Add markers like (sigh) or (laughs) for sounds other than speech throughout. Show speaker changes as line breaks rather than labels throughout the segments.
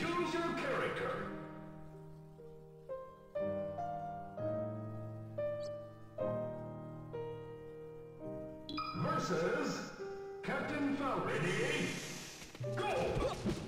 Choose your character. Versus Captain Falcon. Ready? Go!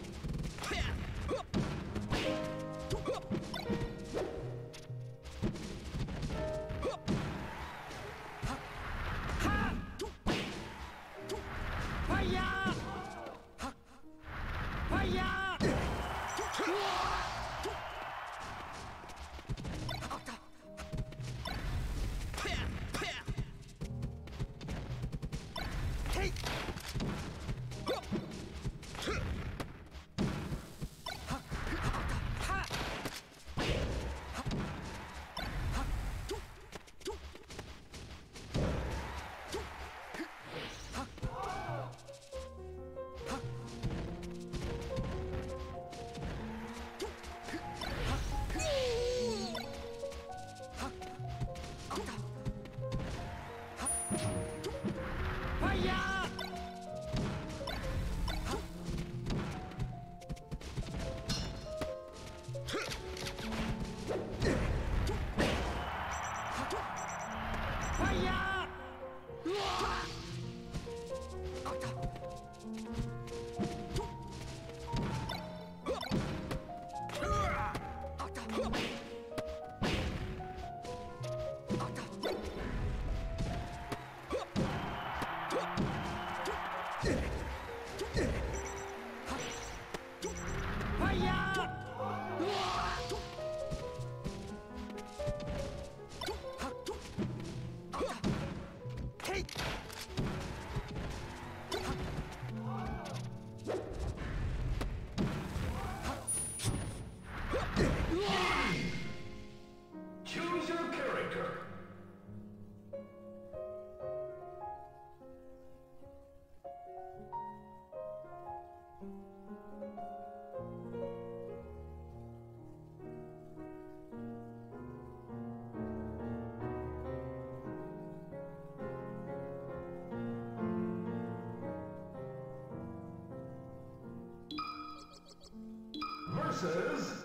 Versus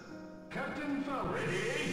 Captain Falcon. Ready?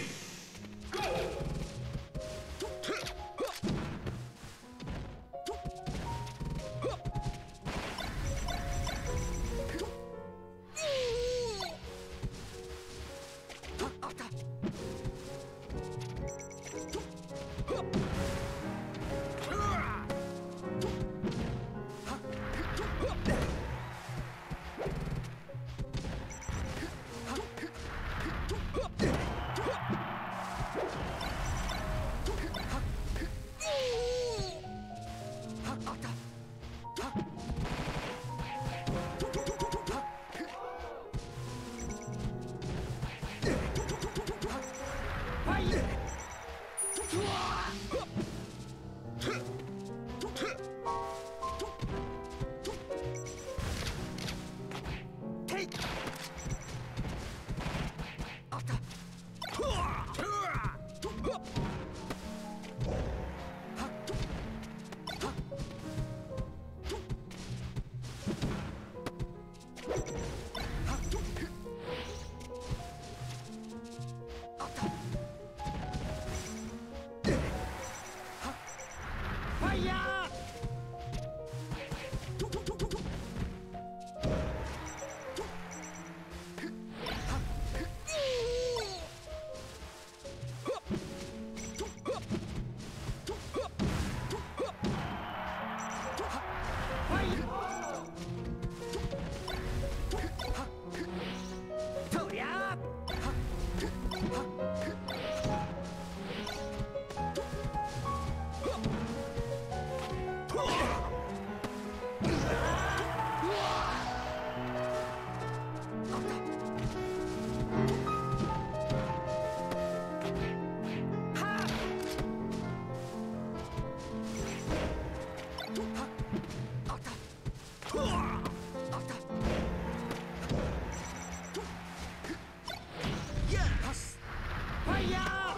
呀！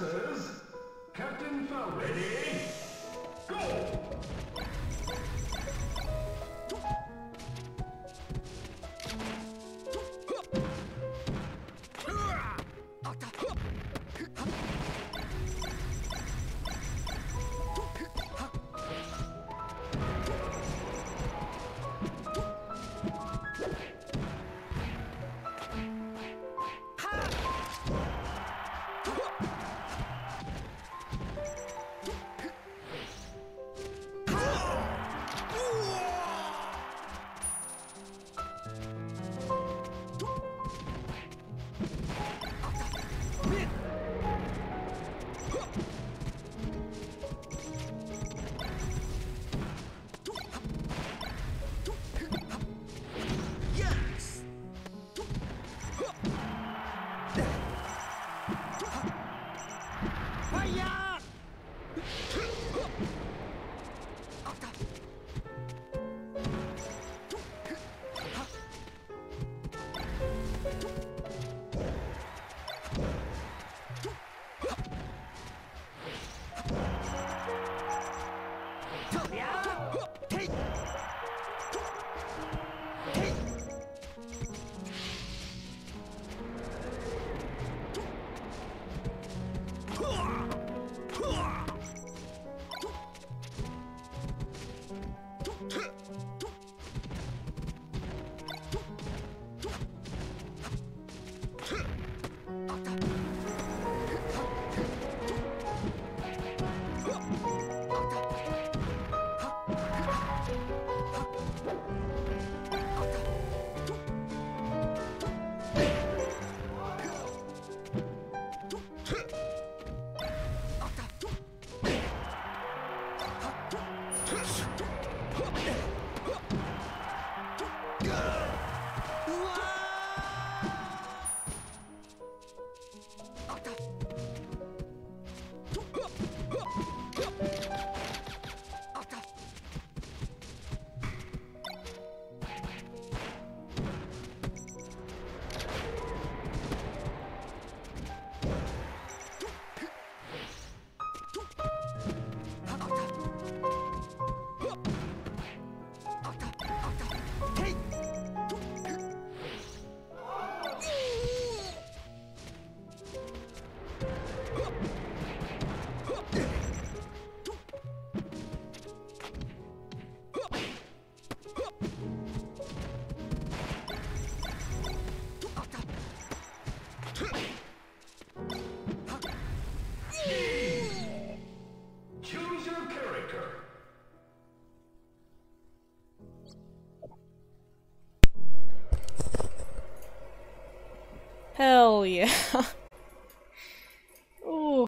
Versus Captain Falcon. Ready? Go! Choose
Yeah. (laughs)